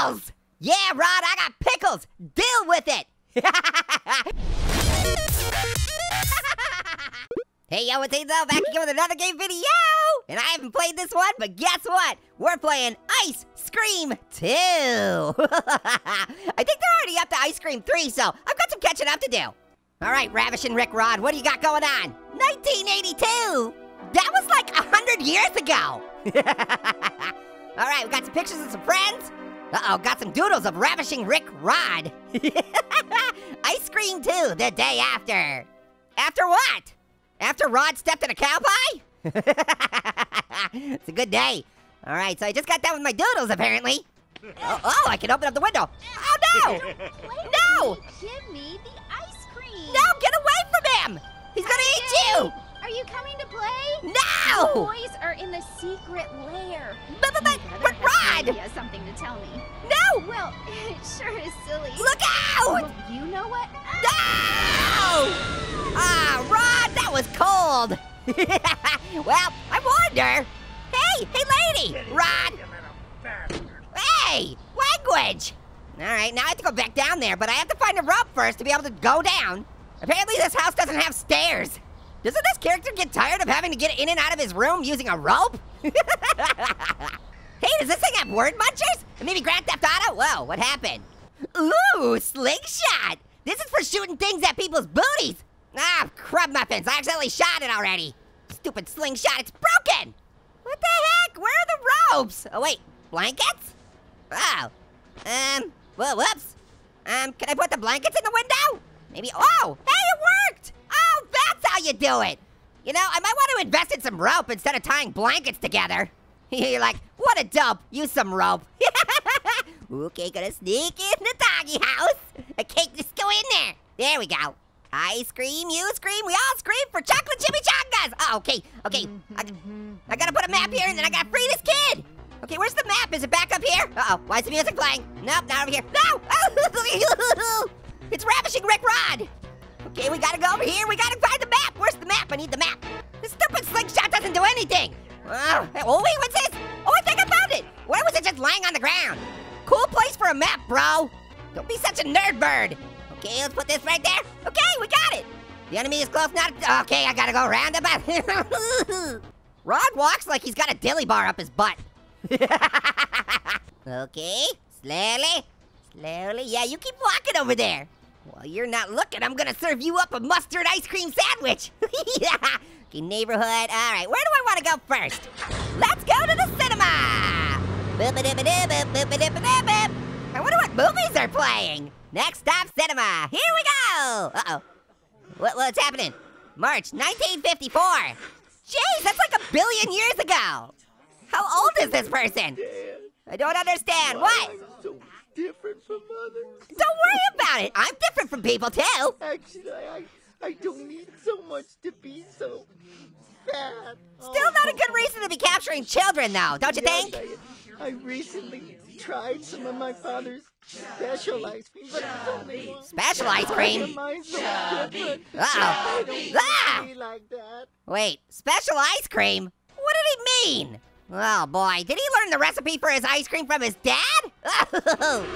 pickles! Yeah, Rod, I got pickles! Deal with it! hey, yo, it's Hazel back again with another game video! And I haven't played this one, but guess what? We're playing Ice Scream 2! I think they're already up to Ice Scream 3, so I've got some catching up to do. All right, Ravishing Rick Rod, what do you got going on? 1982! That was like a hundred years ago! All right, we got some pictures of some friends. Uh-oh, got some doodles of Ravishing Rick Rod. Ice Scream 2. the day after. After what? After Rod stepped in a cow pie? it's a good day. All right, so I just got done with my doodles, apparently. Oh, oh I can open up the window. Oh, no! no! Give me the ice cream. No, get away from him! He's gonna eat you! Are you coming to play? No! The No! boys are in the secret lair. But, but, but, but Rod! He has something to tell me. No! Well, it sure is silly. Look out! Well, you know what? No! Ah, Rod, that was cold. well, I warned her. Hey, hey, lady, Rod. Hey, language. All right, now I have to go back down there, but I have to find a rope first to be able to go down. Apparently, this house doesn't have stairs. Doesn't this character get tired of having to get in and out of his room using a rope? hey, does this thing have word munchers? Maybe Grand Theft Auto? Whoa, what happened? Ooh, slingshot! This is for shooting things at people's booties! Ah, crab muffins, I accidentally shot it already. Stupid slingshot, it's broken! What the heck? Where are the ropes? Oh wait, blankets? Oh, um, well, whoops. Um, can I put the blankets in the window? Maybe, oh, hey, it worked! That's how you do it! You know, I might want to invest in some rope instead of tying blankets together. You're like, what a dope, use some rope. okay, gonna sneak in the doggy house. Okay, just go in there. There we go. I scream, you scream, we all scream for chocolate chimichangas. Oh, uh, okay, okay. I, I gotta put a map here and then I gotta free this kid. Okay, where's the map? Is it back up here? Uh-oh, why is the music playing? Nope, not over here. No! it's Ravishing Rick Rod. Okay, we gotta go over here. We gotta find the map. Where's the map? I need the map. This stupid slingshot doesn't do anything. Oh, oh wait, what's this? Oh, I think I found it. Why was it just lying on the ground? Cool place for a map, bro. Don't be such a nerd bird. Okay, let's put this right there. Okay, we got it. The enemy is close, not. Okay, I gotta go round about. Rod walks like he's got a dilly bar up his butt. okay, slowly, slowly. Yeah, you keep walking over there. While you're not looking, I'm gonna serve you up a mustard ice cream sandwich. okay, neighborhood. All right, where do I want to go first? Let's go to the cinema. I wonder what movies are playing. Next stop, cinema. Here we go. Uh-oh. What, what's happening? March 1954. Jeez, that's like a billion years ago. How old is this person? I don't understand. What? Different from others. Don't worry about it. I'm different from people too. Actually, I, I don't need so much to be so fat. Still not a good reason to be capturing children, though, don't you think? I, I recently tried some of my father's special ice cream, but it's only. Special ice cream? am I so different? Uh-oh. Ah! like. Wait, special ice cream? What did he mean? Oh boy, did he learn the recipe for his ice cream from his dad? Oh,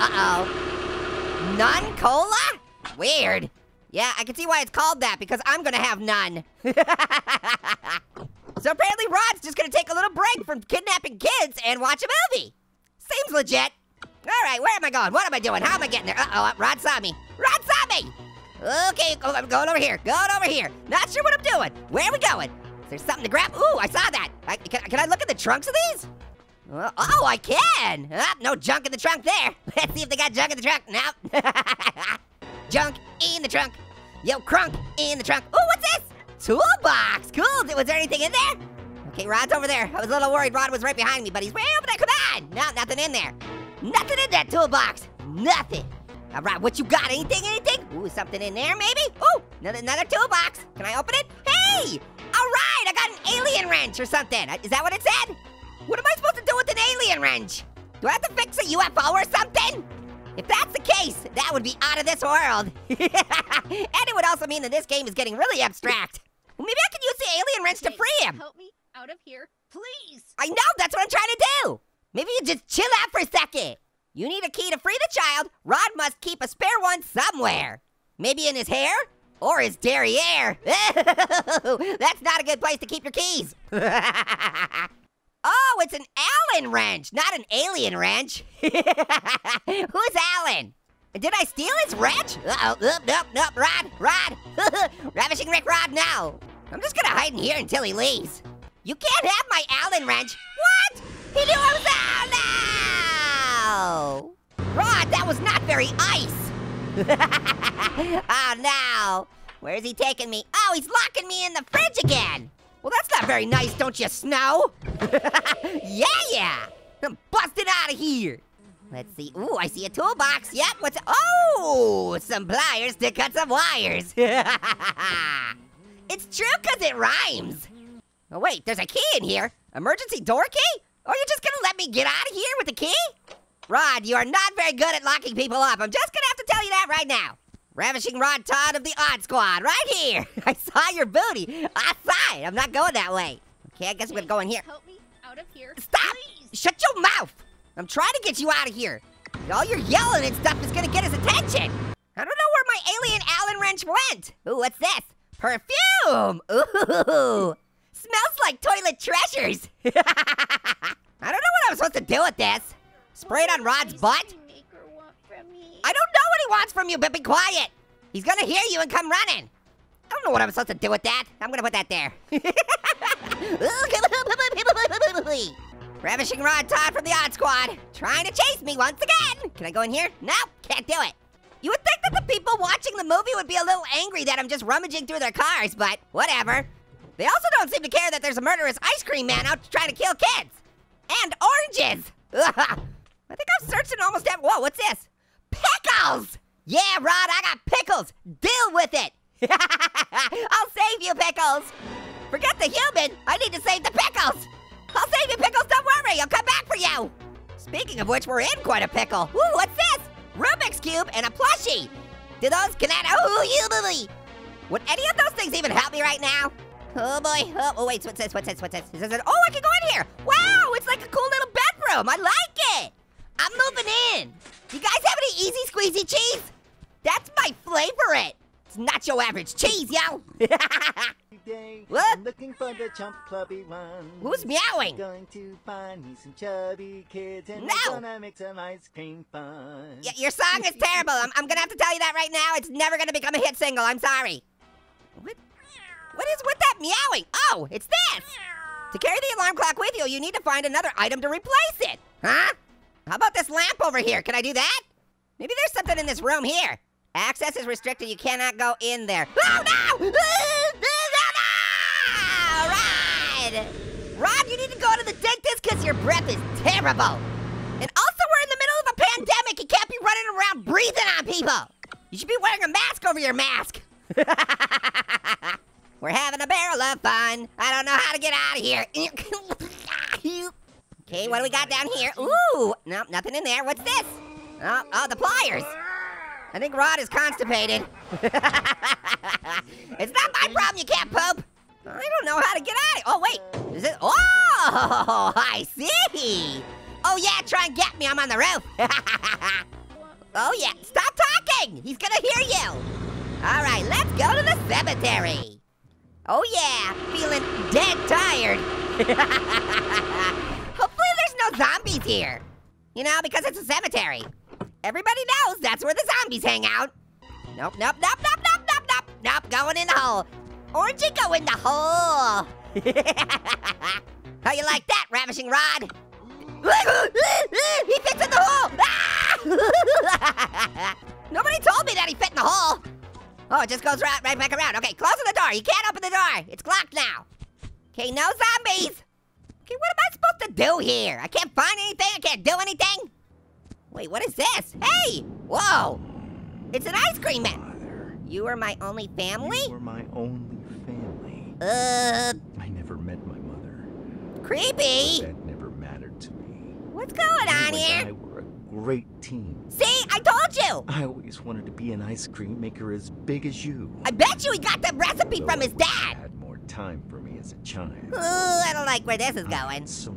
uh-oh. None cola? Weird. Yeah, I can see why it's called that, because I'm gonna have none. so apparently Rod's just gonna take a little break from kidnapping kids and watch a movie. Seems legit. All right, where am I going? What am I doing? How am I getting there? Uh-oh, uh, Rod saw me. Rod saw me! Okay, oh, I'm going over here, going over here. Not sure what I'm doing. Where are we going? Is there something to grab? Ooh, I saw that. I, can, can I look at the trunks of these? Oh, I can. Ah, no junk in the trunk there. Let's see if they got junk in the trunk. Nope. junk in the trunk. Yo, crunk in the trunk. Ooh, what's this? Toolbox. Cool. Was there anything in there? Okay, Rod's over there. I was a little worried Rod was right behind me, but he's way over there. Come on. No, nothing in there. Nothing in that toolbox. Nothing. All right, what you got? Anything, anything? Ooh, something in there, maybe? Ooh, another, another toolbox. Can I open it? Hey! All right, I got an alien wrench or something. Is that what it said? What am I supposed to do with an alien wrench? Do I have to fix a UFO or something? If that's the case, that would be out of this world. and it would also mean that this game is getting really abstract. Maybe I can use the alien wrench to free him. Help me out of here, please. I know, that's what I'm trying to do. Maybe you just chill out for a second. You need a key to free the child. Rod must keep a spare one somewhere. Maybe in his hair or his derriere. That's not a good place to keep your keys. oh, it's an Allen wrench, not an alien wrench. Who's Allen? Did I steal his wrench? Uh-oh, uh, nope, nope, nope, Rod, Rod. Ravishing Rick Rod now. I'm just gonna hide in here until he leaves. You can't have my Allen wrench. What? He knew I was out. No. Rod, that was not very ice. Ah, oh no. Where's he taking me? Oh, he's locking me in the fridge again. Well, that's not very nice, don't you, Snow? yeah, yeah. I'm busting out of here. Let's see. Ooh, I see a toolbox. Yep, what's... Oh, some pliers to cut some wires. it's true because it rhymes. Oh, wait, there's a key in here. Emergency door key? Are you just gonna let me get out of here with the key? Rod, you are not very good at locking people up. I'm just gonna have to tell you that right now. Ravishing Rod Todd of the Odd Squad, right here. I saw your booty. I saw it. I'm not going that way. Okay, I guess we're gonna go in here. Help me out of here. Stop! Shut your mouth! I'm trying to get you out of here. All your yelling and stuff is gonna get his attention. I don't know where my alien Allen wrench went. Ooh, what's this? Perfume! Ooh! Smells like toilet treasures. I don't know what I'm supposed to do with this. Spray it on Rod's butt? cream maker want from me? I don't know what he wants from you, but be quiet. He's gonna hear you and come running. I don't know what I'm supposed to do with that. I'm gonna put that there. Ravishing Rod Todd from the Odd Squad, trying to chase me once again. Can I go in here? No, can't do it. You would think that the people watching the movie would be a little angry that I'm just rummaging through their cars, but whatever. They also don't seem to care that there's a murderous ice cream man out trying to kill kids. And oranges. I think I've searched in almost every, whoa, what's this? Pickles! Yeah, Rod, I got pickles. Deal with it. I'll save you, Pickles. Forget the human. I need to save the Pickles. I'll save you, Pickles. Don't worry. I'll come back for you. Speaking of which, we're in quite a pickle. Ooh, what's this? Rubik's Cube and a plushie. Do those Can connect? Oh, you baby. Would any of those things even help me right now? Oh boy. Oh, oh, wait. What's this? What's this? What's this? Is this oh, I can go in here. Wow, it's like a cool little bedroom. I like it. I'm moving in. You guys have any easy squeezy cheese? That's my favorite. It's not your average cheese, yo. What? I'm looking for the chump clubby one. Who's meowing? Going to find me some chubby kids and No. we're gonna make some ice cream fun. Y- your song is terrible. I'm, I'm gonna have to tell you that right now. It's never gonna become a hit single. I'm sorry. What? What is with that meowing? Oh, it's this. To carry the alarm clock with you, you need to find another item to replace it. Huh? How about this lamp over here? Can I do that? Maybe there's something in this room here. Access is restricted. You cannot go in there. Oh no! No! Rod! Rod, you need to go to the dentist because your breath is terrible. And also, we're in the middle of a pandemic. You can't be running around breathing on people. You should be wearing a mask over your mask. we're having a barrel of fun. I don't know how to get out of here. okay, what do we got down here? Ooh, no, nothing in there. What's this? Oh, oh, the pliers. I think Rod is constipated. it's not my problem you can't poop. I don't know how to get out of Oh, wait. Is it? Oh, I see. Oh, yeah, try and get me. I'm on the roof. oh, yeah. Stop talking. He's going to hear you. All right, let's go to the cemetery. Oh, yeah. Feeling dead tired. Hopefully, there's no zombies here. You know, because it's a cemetery. Everybody knows that's where the zombies hang out. Nope, nope, nope, nope, nope, nope, nope, nope, going in the hole. Orangey, go in the hole. How you like that, Ravishing Rod? he fits in the hole! Nobody told me that he fit in the hole. Oh, it just goes right, right back around. Okay, closing the door. You can't open the door. It's locked now. Okay, no zombies. Okay, what am I supposed to do here? I can't find anything. I can't do anything. Wait, what is this? Hey! Whoa! It's an ice cream man. Father, You are my only family? you were my only family. Uh, I never met my mother. creepy. That never mattered to me. What's going on you here? I were a great team. See, I told you. I always wanted to be an ice cream maker as big as you. I bet you he got the recipe from his dad. Had more time for me as a child. Ooh, I don't like where this is going. So.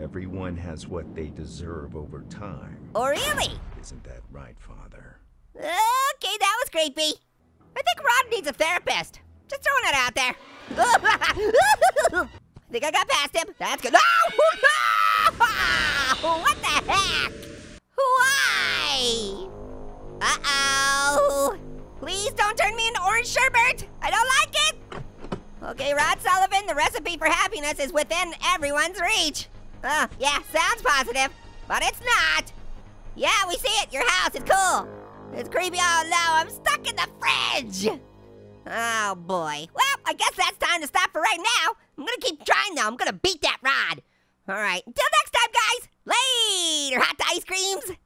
Everyone has what they deserve over time. Oh, really? Isn't that right, Father? Okay, that was creepy. I think Rod needs a therapist. Just throwing it out there. I think I got past him. That's good. Oh! what the heck? Why? Uh-oh. Please don't turn me into orange sherbet. I don't like it. Okay, Rod Sullivan, the recipe for happiness is within everyone's reach. Uh, yeah, sounds positive, but it's not. Yeah, we see it. Your house. It's cool. It's creepy. Oh no, I'm stuck in the fridge. Oh boy. Well, I guess that's time to stop for right now. I'm gonna keep trying though. I'm gonna beat that rod. All right. Until next time, guys. Later, hot ice creams.